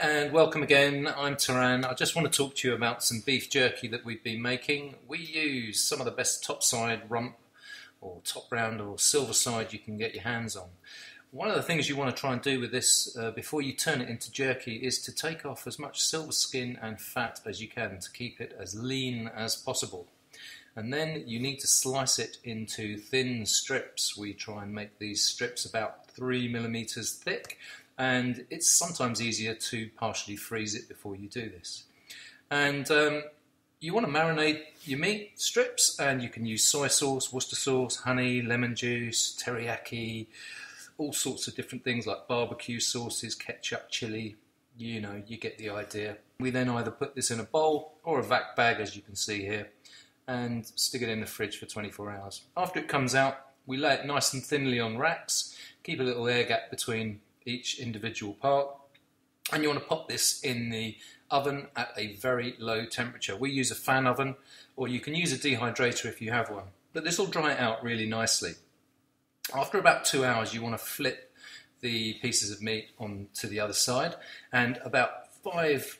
and welcome again. I'm Taran. I just want to talk to you about some beef jerky that we've been making. We use some of the best topside rump or top round or silver side you can get your hands on. One of the things you want to try and do with this uh, before you turn it into jerky is to take off as much silver skin and fat as you can to keep it as lean as possible. And then you need to slice it into thin strips. We try and make these strips about three millimeters thick and it's sometimes easier to partially freeze it before you do this. And um, you want to marinate your meat strips, and you can use soy sauce, Worcester sauce, honey, lemon juice, teriyaki, all sorts of different things like barbecue sauces, ketchup, chili. You know, you get the idea. We then either put this in a bowl or a vac bag, as you can see here, and stick it in the fridge for 24 hours. After it comes out, we lay it nice and thinly on racks, keep a little air gap between each individual part. And you want to pop this in the oven at a very low temperature. We use a fan oven, or you can use a dehydrator if you have one. But this will dry out really nicely. After about two hours, you want to flip the pieces of meat onto the other side, and about five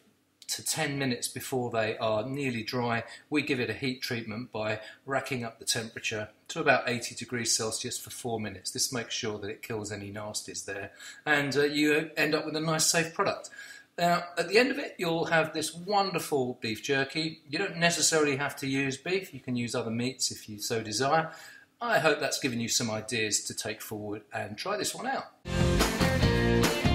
to 10 minutes before they are nearly dry, we give it a heat treatment by racking up the temperature to about 80 degrees Celsius for four minutes. This makes sure that it kills any nasties there, and uh, you end up with a nice, safe product. Now, at the end of it, you'll have this wonderful beef jerky. You don't necessarily have to use beef, you can use other meats if you so desire. I hope that's given you some ideas to take forward and try this one out.